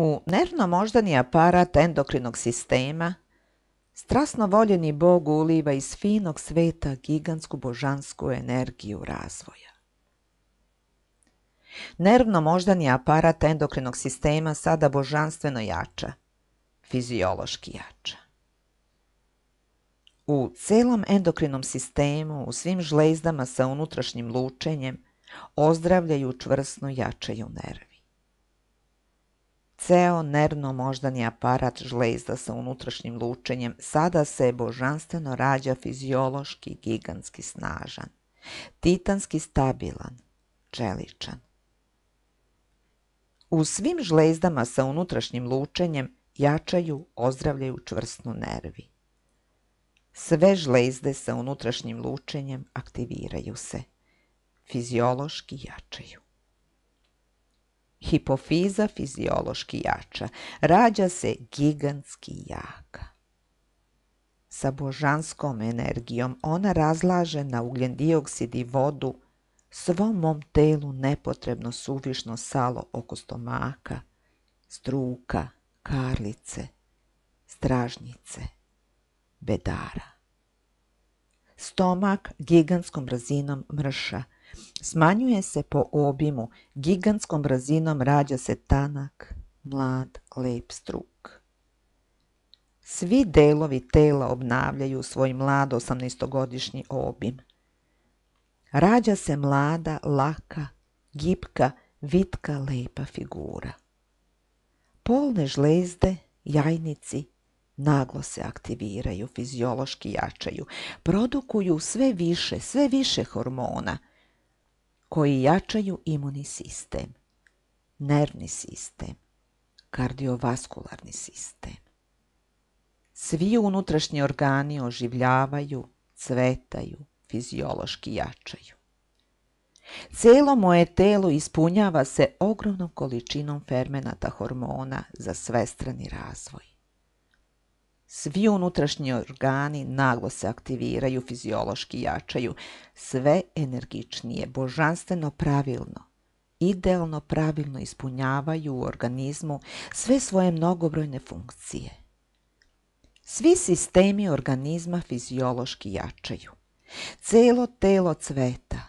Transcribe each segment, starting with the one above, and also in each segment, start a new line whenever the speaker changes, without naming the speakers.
U nervno-moždani aparat endokrinog sistema strasno voljeni Bog uliva iz finog sveta gigantsku božansku energiju razvoja. Nervno-moždani aparat endokrinog sistema sada božanstveno jača, fiziološki jača. U celom endokrinom sistemu, u svim žlezdama sa unutrašnjim lučenjem, ozdravljaju čvrsno jačaju nervi. Ceo nervno-moždani aparat žlezda sa unutrašnjim lučenjem sada se božanstveno rađa fiziološki, gigantski snažan, titanski stabilan, čeličan. U svim žlezdama sa unutrašnjim lučenjem jačaju, ozdravljaju čvrsnu nervi. Sve žlezde sa unutrašnjim lučenjem aktiviraju se, fiziološki jačaju. Hipofiza fiziološki jača, rađa se gigantski jaka. Sa božanskom energijom ona razlaže na ugljen dioksid i vodu svom telu nepotrebno suvišno salo oko stomaka, struka, karlice, stražnice, bedara. Stomak gigantskom brzinom mrša, smanjuje se po obimu, gigantskom brzinom rađa se tanak, mlad, lep struk. Svi delovi tela obnavljaju svoj mlad 18-godišnji obim. Rađa se mlada, laka, gipka, vitka, lepa figura. Polne žlezde, jajnici, naglo se aktiviraju, fiziološki jačaju, produkuju sve više, sve više hormona koji jačaju imunni sistem, nervni sistem, kardiovaskularni sistem. Svi unutrašnji organi oživljavaju, cvetaju, fiziološki jačaju. Celo moje telo ispunjava se ogromnom količinom fermenata hormona za svestrani razvoj. Svi unutrašnji organi naglo se aktiviraju, fiziološki jačaju, sve energičnije, božanstveno pravilno, idealno pravilno ispunjavaju u organizmu sve svoje mnogobrojne funkcije. Svi sistemi organizma fiziološki jačaju. Celo telo cveta,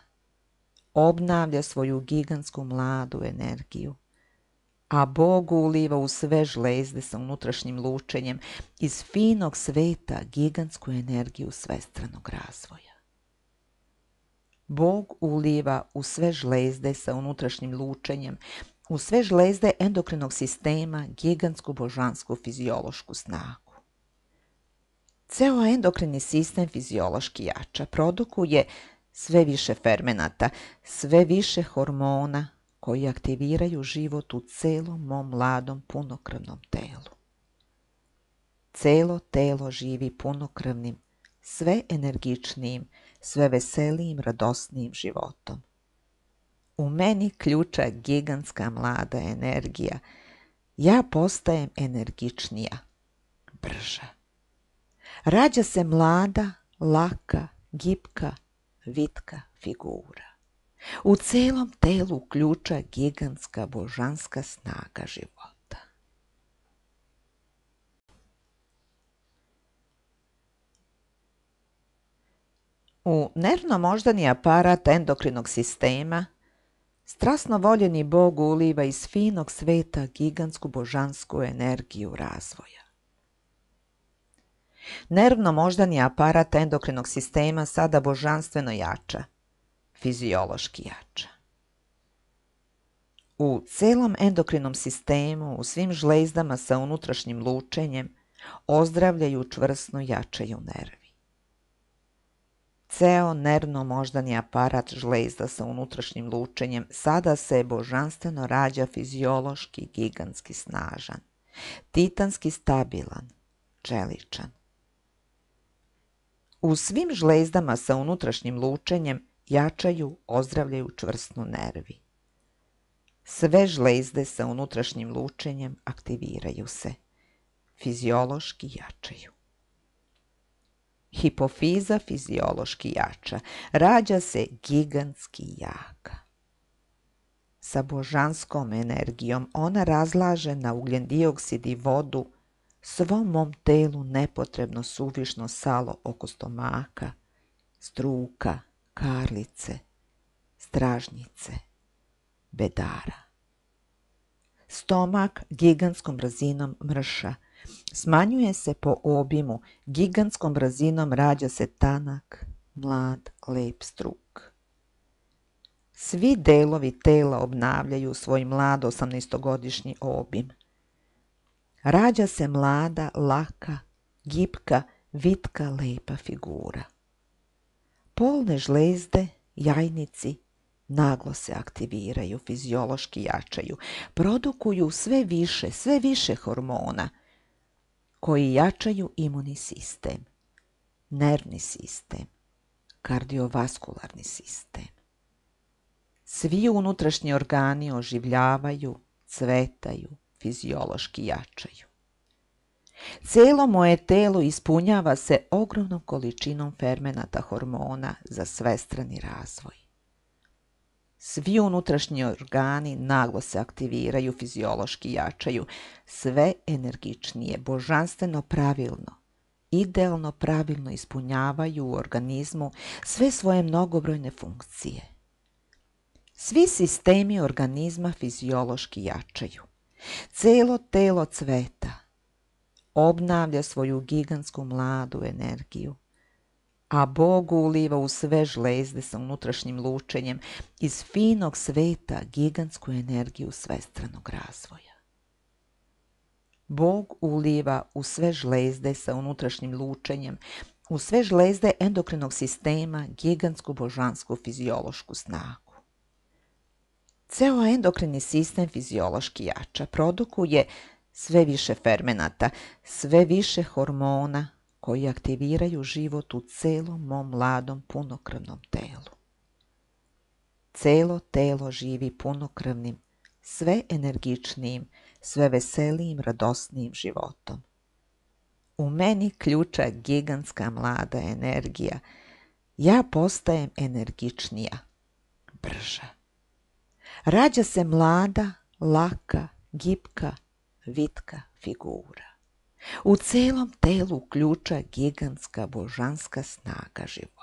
obnavlja svoju gigantsku mladu energiju, a Bog uliva u sve žlezde sa unutrašnjim lučenjem iz finog sveta gigantsku energiju svestranog razvoja. Bog uliva u sve žlezde sa unutrašnjim lučenjem, u sve žlezde endokrinog sistema gigantsku božansku fiziološku snagu. Ceo endokrini sistem fiziološki jača, produkuje sve više fermenata, sve više hormona, koji aktiviraju život u celom mom mladom punokrvnom telu. Celo telo živi punokrvnim, sve energičnijim, sve veselijim, radosnijim životom. U meni ključa gigantska mlada energija. Ja postajem energičnija, brža. Rađa se mlada, laka, gipka, vitka figura. U celom telu ključa gigantska božanska snaga života. U nervno-moždani aparat endokrinog sistema strasno voljeni Bog uliva iz finog sveta gigantsku božansku energiju razvoja. Nervno-moždani aparat endokrinog sistema sada božanstveno jača – fiziološki jača. U celom endokrinom sistemu, u svim žlezdama sa unutrašnjim lučenjem, ozdravljaju čvrsno jačaju nervi. Ceo nervno-moždani aparat žlezda sa unutrašnjim lučenjem sada se božanstveno rađa fiziološki, gigantski snažan, titanski stabilan, čeličan. U svim žlezdama sa unutrašnjim lučenjem jačaju, ozdravljaju čvrsnu nervi. Sve žlezde sa unutrašnjim lučenjem aktiviraju se, fiziološki jačaju. Hipofiza fiziološki jača, rađa se gigantski jaka. sa božanskom energijom ona razlaže na ugljen dioksid i vodu svom telu nepotrebno suvišno salo oko stomaka, struka, karlice, stražnice, bedara. Stomak gigantskom brzinom mrša, smanjuje se po obimu, gigantskom brzinom rađa se tanak, mlad, lep struk. Svi delovi tela obnavljaju svoj mlad osamnaestogodišnji obim. Rađa se mlada, laka, gipka, vitka, lepa figura. Polne žlezde, jajnici, naglo se aktiviraju, fiziološki jačaju, produkuju sve više, sve više hormona koji jačaju imunni sistem, nervni sistem, kardiovaskularni sistem. Svi unutrašnji organi oživljavaju, cvetaju, fiziološki jačaju. Celo moje telo ispunjava se ogromnom količinom fermenata hormona za svestrani razvoj. Svi unutrašnji organi naglo se aktiviraju, fiziološki jačaju, sve energičnije, božanstveno pravilno, idealno pravilno ispunjavaju u organizmu sve svoje mnogobrojne funkcije. Svi sistemi organizma fiziološki jačaju. Celo telo cveta, obnavlja svoju gigantsku mladu energiju, a Bog uliva u sve žlezde sa unutrašnjim lučenjem iz finog sveta gigantsku energiju svestranog razvoja. Bog uliva u sve žlezde sa unutrašnjim lučenjem, u sve žlezde endokrinog sistema gigantsku božansku fiziološku snagu. Ceo endokrini sistem fiziološki jača, produkuje sve više fermenata, sve više hormona, koji aktiviraju život u celom mom mladom punokrvnom telu. Celo telo živi punokrvnim, sve energičnijim, sve veselijim, radosnijim životom. U meni ključa gigantska mlada energija. Ja postajem energičnija, brža. Rađa se mlada, laka, gipka, vitka figura. U celom telu ključa gigantska božanska snaga života.